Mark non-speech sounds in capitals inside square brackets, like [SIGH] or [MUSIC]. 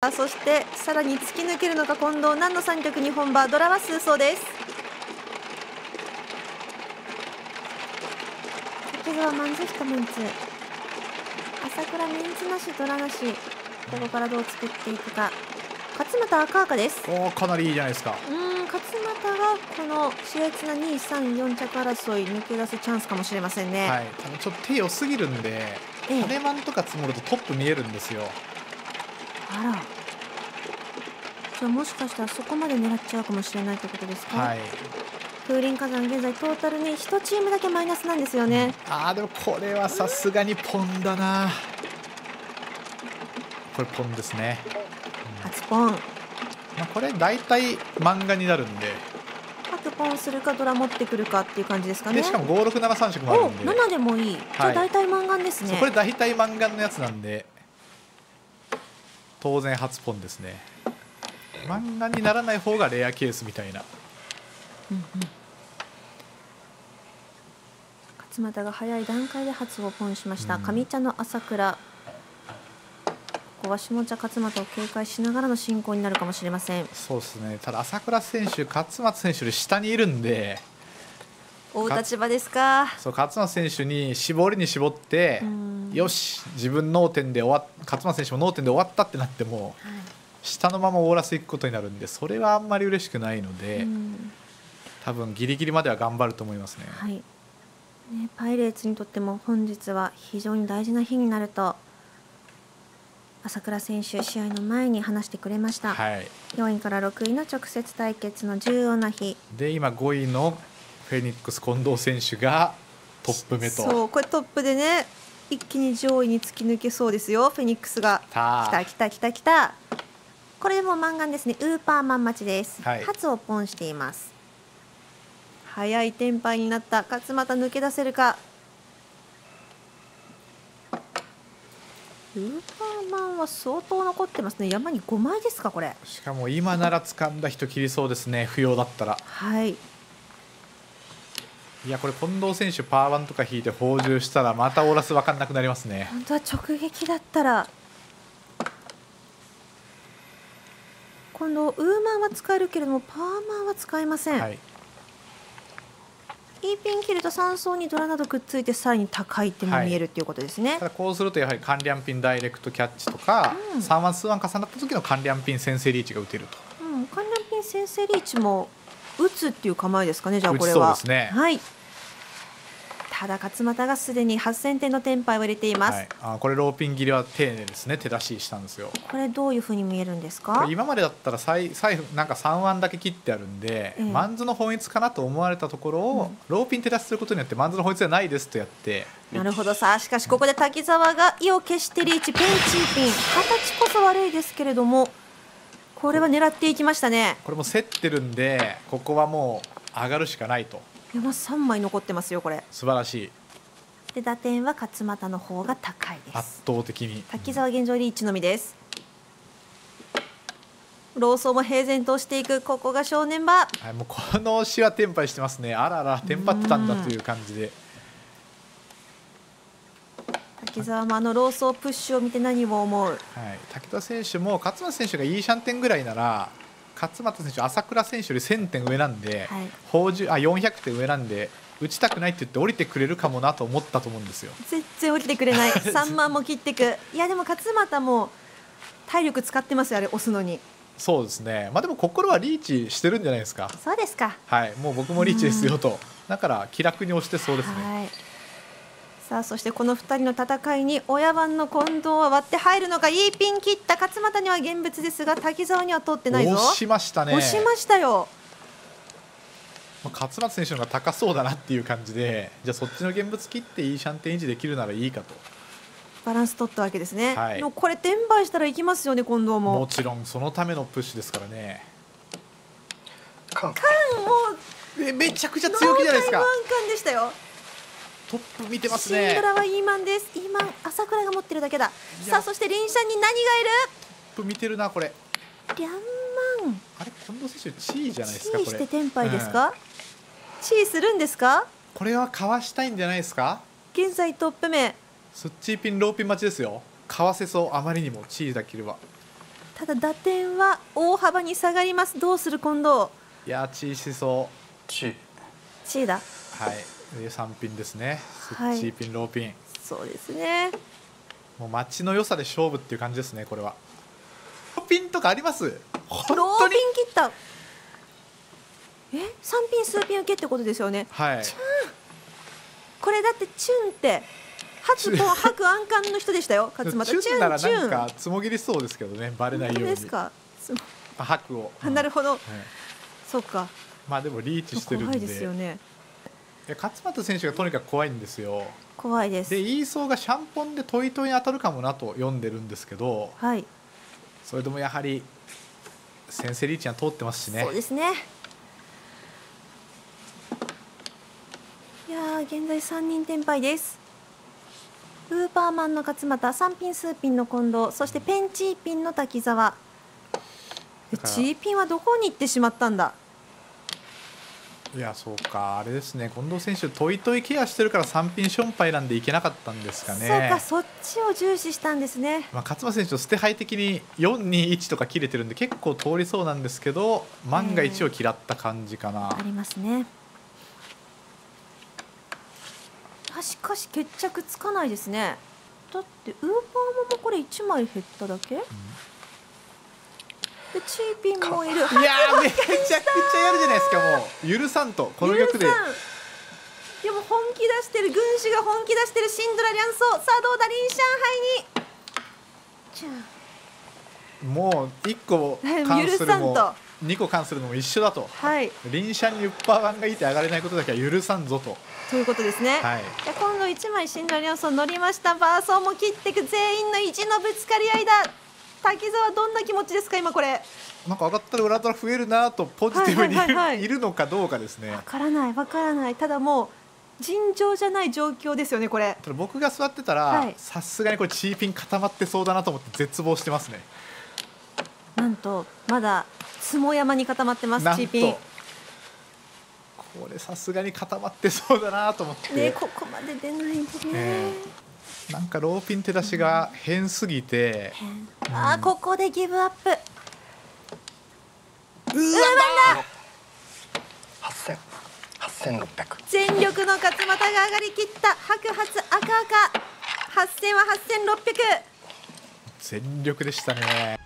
あそしてさらに突き抜けるのか近藤何の三脚日本馬ドラは数走です。竹澤万寿彦メンツ朝倉メンツなしドラなしここからどう作っていくか。勝俣赤赤です。おおかなりいいじゃないですか。うん勝俣がこの熾烈な2、3、4着争い抜け出すチャンスかもしれませんね。はい。ちょっと手良すぎるんでええ。羽マンとか積もるとトップ見えるんですよあら。じゃあもしかしたらそこまで狙っちゃうかもしれないってことですか？はい風林火山現在トータルね1チームだけマイナスなんですよね。あーでもこれはさすがにポンだなこれポンですね、初ポン。まあ、これ大体漫画になるんで各ポンするかドラ持ってくるかっていう感じですかね。でしかも5673色もあるおんで7でもいい。じゃあ大体マンガンですね。これ大体漫画のやつなんで当然初ポンですね。漫画にならない方がレアケースみたいな。うんうん勝俣が早い段階で初をポンしました、うん。上茶の朝倉。ここは下茶勝俣を警戒しながらの進行になるかもしれません。そうですね。ただ朝倉選手勝松選手より下にいるんで大立場ですか。そう勝松選手に絞りに絞ってうん。よし自分脳天で終わっ勝松選手も脳天で終わったってなってもはい。下のまま終わらせていくことになるんでそれはあんまり嬉しくないので、うん。多分ギリギリまでは頑張ると思いますね。はい。ね、パイレーツにとっても本日は非常に大事な日になると朝倉選手試合の前に話してくれました、はい、4位から6位の直接対決の重要な日。で今5位のフェニックス近藤選手がトップ目と。そうこれトップでね一気に上位に突き抜けそうですよ。フェニックスが。た来た来た来た来た。これでもうマンガンですね。ウーパーマン待ちです、はい。初をポンしています。早いテンパイになった。勝俣抜け出せるか。ウーパーマンは相当残ってますね。山に5枚ですかこれ。しかも今なら掴んだ人切りそうですね。不要だったら。はいいやこれ近藤選手パーワンとか引いて放充したらまたオーラス分かんなくなりますね。本当は直撃だったら今度ウーマンは使えるけれどもパーマンは使えません、はい。いいピン切ると3層にドラなどくっついてさらに高い点も見えるっていうことですね、ただこうするとやはりカンリャンピンダイレクトキャッチとか、うん。3ワン数ワン重なった時のカンリャンピン先制リーチが打てると。うん、観覧ピン先制リーチも打つっていう構えですかねじゃあこれは。そうですね。はいただ勝俣がすでに8000点のテンパイを入れています、はい、あこれローピン切りは丁寧ですね。手出ししたんですよ。これどういうふうに見えるんですか？今までだったら最最後なんか3ワンだけ切ってあるんで、ええ。マンズの本質かなと思われたところを、ローピン手出しすることによってマンズの本質じゃないですとやって。なるほどさ。あしかしここで滝沢が意を決してリーチ。ペンチーピン。形こそ悪いですけれどもこれは狙っていきましたね。これも競ってるんでここはもう上がるしかないと山3枚残ってますよこれ。素晴らしい。で打点は勝俣の方が高いで圧す倒的に。滝沢現状リーチのみです。ローソーも平然としていくここが正念場。はい、もうこの詩はテンパイしてますね。あららテンパってたんだという感じで。滝沢もあのローソープッシュを見て何を思うはい、武田選手も勝俣選手がいいシャン点ぐらいなら勝俣選手朝倉選手より1000点上なんで、はい。宝珠あ400点上なんで打ちたくないって言って降りてくれるかもなと思ったと思うんですよ。全然降りてくれない。[LAUGHS] 3万も切ってく。いやでも勝俣も体力使ってますよあれ押すのに。そうですね。まあでも心はリーチしてるんじゃないですか。そうですか。はい。もう僕もリーチですよと。だから気楽に押してそうですね。はいさあそしてこの2人の戦いに親番の近藤は割って入るのかいいピン切った勝俣には現物ですが滝沢には通ってないぞ。押しましたね。押しましたよ。まあ勝俣選手の方が高そうだなっていう感じでじゃあそっちの現物切っていいシャンテン維持できるならいいかと。バランス取ったわけですね、はい。でもこれ転売したらいきますよね近藤ももちろんそのためのプッシュですからね。カンもえめちゃくちゃう強気じゃないですか。カンでしたよトップ見てますシンねドラはイーマンです。イーマン朝倉が持ってるだけだ。さあそしてリンシャンに何がいトップ見てるなこれ。るリャンマン。あれ近藤選手チーじゃないですチーしかこれ。てテンパイですか、チーするんですか？これはかわしたいんじゃないですか？現在トップ目。スッチーピンローピン待ちですよ。かわせそうあまりにもチーだければ。ただ打点は大幅に下がります。どうする近藤？いやチーしそチチーだ。うはい。で3ピンですね。スはい。ッチーピンローピン。そうですね。もう街の良さで勝負っていう感じですねこれは。ローピンとかあります？本ローピ当に？ン切った。え？三ピン数ピン受けってことですよね。はい。これだってチュンって初と白暗冠の人でしたよ。[LAUGHS] 勝俣チュンならチュンなんかつもぎりそうですけどねバレないように。ですか？白を、あ [LAUGHS] なるほど、はいそっか。まあでもリーチしてるんで。怖いですよね。いや勝俣選手がとにかく怖いんですよ。怖いです。でイーソーがシャンポンでトイトイに当たるかもなと読んでるんですけどはい、それでもやはり先制リーチが通ってますしね。そうですね。いやー現在3人転敗です。ウーパーマンの勝俣3ピン数ピンの近藤そしてペンチーピンの滝沢。チーピンはどこに行ってしまったんだ？いやそうか。あれですね。近藤選手トイトイケアしてるから3ピンションパイなんでいけなかったんですかね。そうかそっちを重視したんですね。まあ、勝間選手と捨て牌的に421とか切れてるんで結構通りそうなんですけど万が一を嫌った感じかな、ありますね。あしかし決着つかないですね。だってウーパーマもこれ1枚減っただけ、でチーピンもいる。いやーめちゃくちゃやるじゃないですかもう。許さんとこの曲で。でも本気出してる軍師が本気出してるシンドラリャンソー。さあどうだリン上海に。じゃもう1個はい関するも許さ2個関するのも一緒だと。あはい。リンシャンにウッパーワンがいて上がれないことだけは許さんぞと。ということですね、はい。今度1枚シンドラリャンソー乗りました。バーソーも切っていく。全員の意地のぶつかり合いだ滝沢どんな気持ちですか？今これ。なんか上がったら裏ドラ増えるなとポジティブにはいは [LAUGHS] いるのかどうかですね。わからないわからない。ただもう尋常じゃない状況ですよねこれ。ただ僕が座ってたはい。らさすがにこれチーピン固まってそうだなと思って絶望してますね。なんとまだつも山に固まってますチーピン。と。これさすがに固まってそうだなと思って、ねここまで出ないんでね、えなんかローピン手出しが変すぎて、あーここでギブアップ。うわ八千八千六百。全力の勝俣が上がりきった。白髪赤赤8000は8600全力でしたね